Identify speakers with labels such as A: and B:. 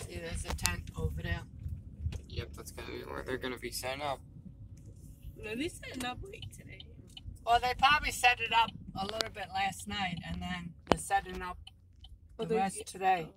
A: See, there's a tent over there.
B: Yep, that's gonna be where they're gonna be setting up.
C: No, they setting up late today.
A: Well, they probably set it up a little bit last night, and then they're setting up the rest today.